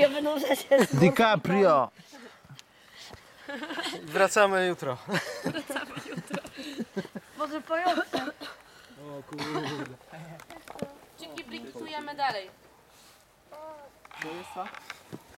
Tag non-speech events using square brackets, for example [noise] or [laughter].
DiCaprio będą przecież. DiCaprio. [laughs] Wracamy jutro. Może pojące. O kurde. Dzięki bliksujemy dalej. To jest co?